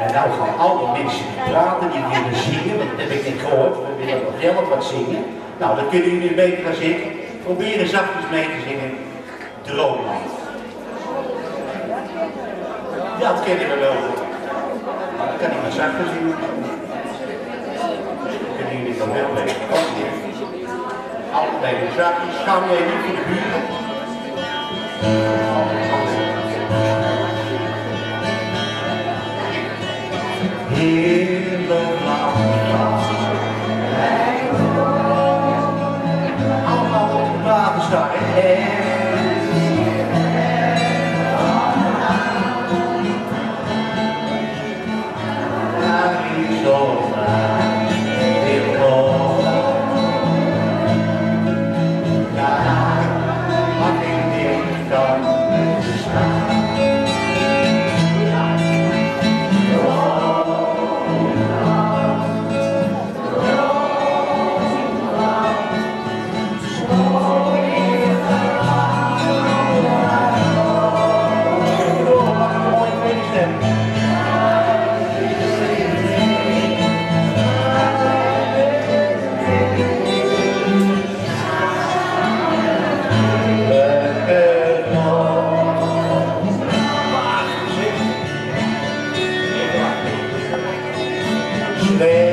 En nou gaan alle mensen praten, die willen zingen, dat heb ik niet gehoord. We willen nog zelf wat zingen. Nou, dan kunnen jullie beter gaan zitten. Proberen zachtjes mee te zingen. Droomland. Dat kennen we wel. Dat kan ik maar zachter zingen. Kunnen jullie dan wel mee? Allebei de zachtjes. Gaan we even voor de buren. there.